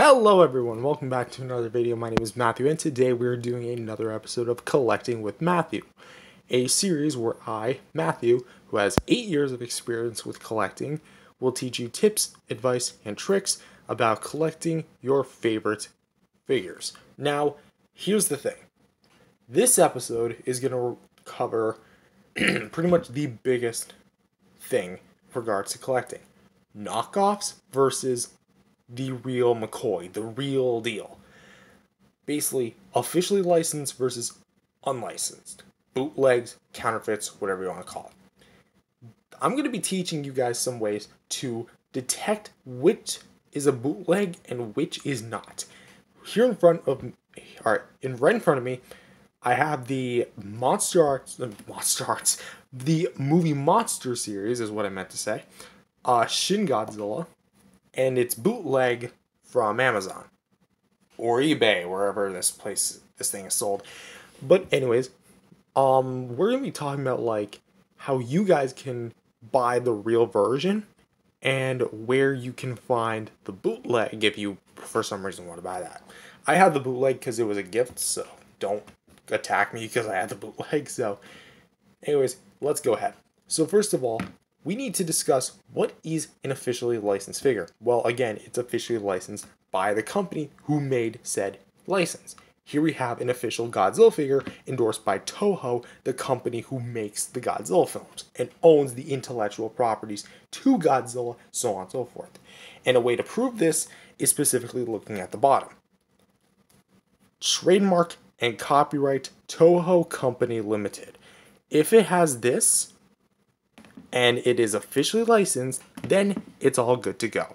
Hello everyone, welcome back to another video. My name is Matthew and today we're doing another episode of Collecting with Matthew, a series where I, Matthew, who has 8 years of experience with collecting, will teach you tips, advice, and tricks about collecting your favorite figures. Now, here's the thing. This episode is going to cover pretty much the biggest thing regards to collecting. Knockoffs versus the real McCoy, the real deal. Basically, officially licensed versus unlicensed. Bootlegs, counterfeits, whatever you want to call it. I'm going to be teaching you guys some ways to detect which is a bootleg and which is not. Here in front of all right, in right in front of me, I have the Monster Arts, uh, Monster Arts, the movie Monster series is what I meant to say. Uh, Shin Godzilla, and it's bootleg from Amazon or eBay, wherever this place this thing is sold. But anyways, um, we're gonna be talking about like how you guys can buy the real version and where you can find the bootleg if you for some reason want to buy that. I had the bootleg because it was a gift, so don't attack me because I had the bootleg. So, anyways, let's go ahead. So first of all, we need to discuss what is an officially licensed figure. Well, again, it's officially licensed by the company who made said license. Here we have an official Godzilla figure endorsed by Toho, the company who makes the Godzilla films and owns the intellectual properties to Godzilla, so on and so forth. And a way to prove this is specifically looking at the bottom. Trademark and copyright Toho Company Limited. If it has this, and it is officially licensed, then it's all good to go.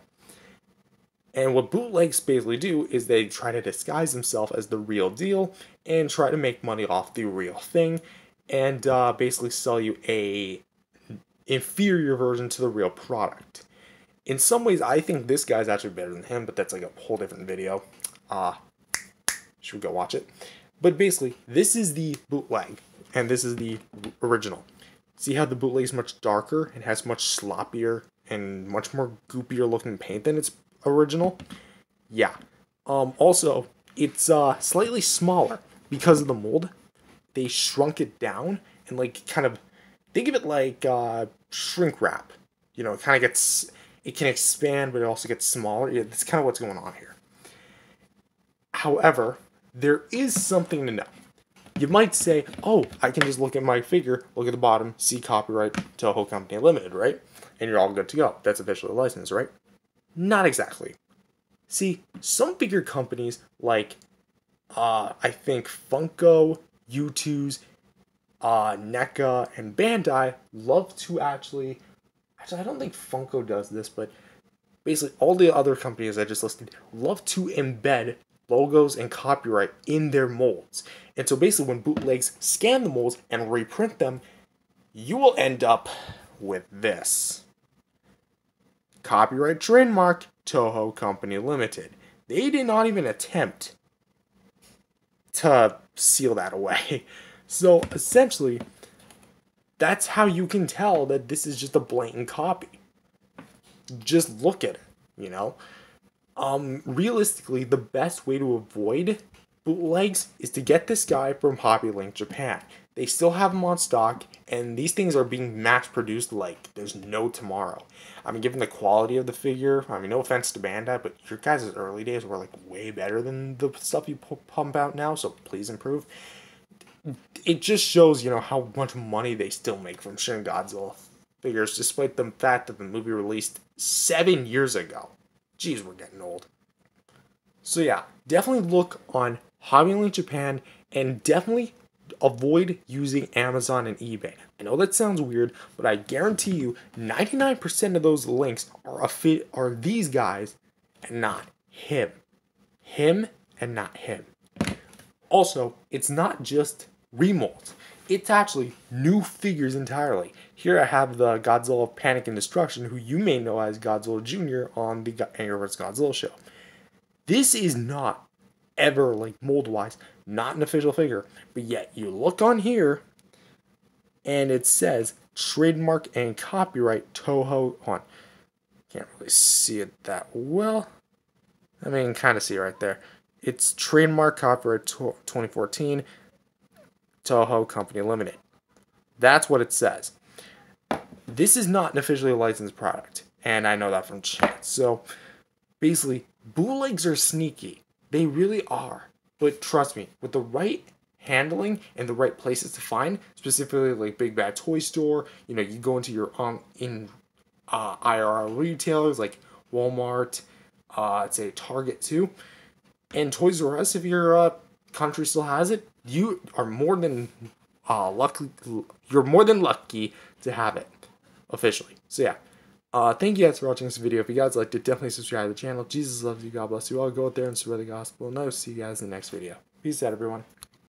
And what bootlegs basically do is they try to disguise themselves as the real deal and try to make money off the real thing and uh, basically sell you a inferior version to the real product. In some ways, I think this guy's actually better than him, but that's like a whole different video. Uh, should we go watch it? But basically, this is the bootleg, and this is the original. See how the bootleg is much darker and has much sloppier and much more goopier looking paint than its original? Yeah. Um, also, it's uh, slightly smaller because of the mold. They shrunk it down and like kind of think of it like uh, shrink wrap. You know, it kind of gets it can expand, but it also gets smaller. Yeah, that's kind of what's going on here. However, there is something to know. You might say, oh, I can just look at my figure, look at the bottom, see copyright Toho Company Limited, right? And you're all good to go. That's officially licensed, right? Not exactly. See, some bigger companies like, uh, I think Funko, U2's, uh, NECA, and Bandai love to actually. Actually, I don't think Funko does this, but basically all the other companies I just listed love to embed logos and copyright in their molds. And so basically, when bootlegs scan the molds and reprint them, you will end up with this. Copyright trademark Toho Company Limited. They did not even attempt to seal that away. So essentially, that's how you can tell that this is just a blatant copy. Just look at it, you know? Um, realistically, the best way to avoid bootlegs is to get this guy from Hobby Link Japan. They still have them on stock, and these things are being mass produced like there's no tomorrow. I mean, given the quality of the figure, I mean, no offense to Bandai, but your guys' early days were like way better than the stuff you pump out now, so please improve. It just shows, you know, how much money they still make from Shin Godzilla figures, despite the fact that the movie released seven years ago. Jeez, we're getting old. So yeah, definitely look on Hobby Japan and definitely avoid using Amazon and eBay. I know that sounds weird, but I guarantee you 99% of those links are a fit are these guys and not him. Him and not him. Also, it's not just remolds. It's actually new figures entirely. Here I have the Godzilla of Panic and Destruction, who you may know as Godzilla Jr. on the Angry Birds Godzilla show. This is not ever, like mold wise, not an official figure, but yet you look on here and it says trademark and copyright Toho on. Can't really see it that well. I mean, kind of see right there. It's trademark copyright 2014 Toho Company Limited. That's what it says. This is not an officially licensed product, and I know that from chat. So basically, bootlegs are sneaky. They really are. But trust me, with the right handling and the right places to find, specifically like Big Bad Toy Store, you know, you go into your um in uh, IRL retailers like Walmart, uh, I'd say Target too, and Toys R Us. If your uh, country still has it, you are more than uh, lucky. You're more than lucky to have it officially. So yeah. Uh, thank you guys for watching this video. If you guys liked it, definitely subscribe to the channel. Jesus loves you. God bless you all. Go out there and spread the gospel. And I'll see you guys in the next video. Peace out, everyone.